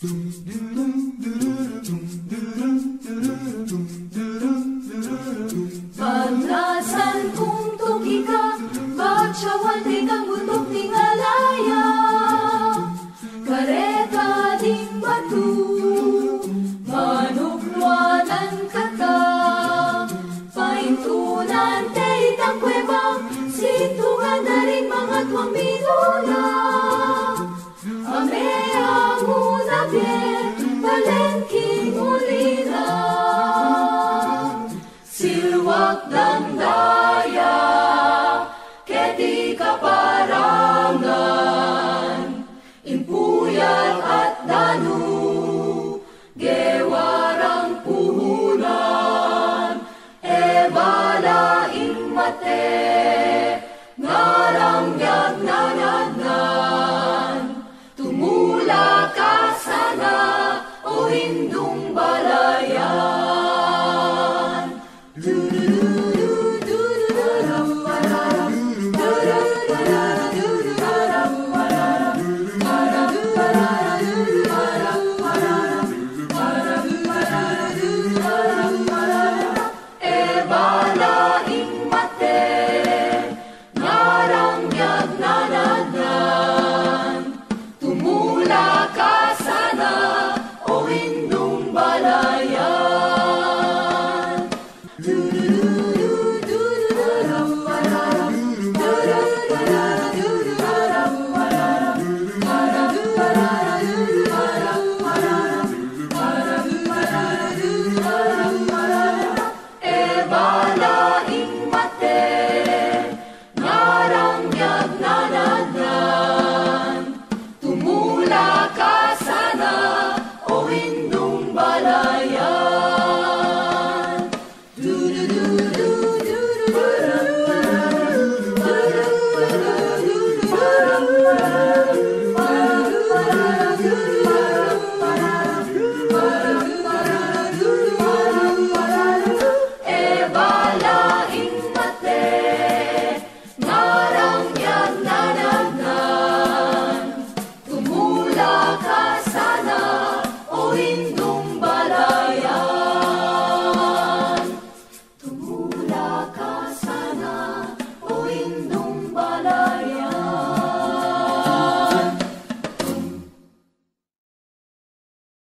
Paglasan kung tugi ka, bagsyawan di kang bundok tingalaya. Kareta ding batu, manukwanan ka ka. Paintunan te itang kweba, situngan na rin mga tuwang binuha.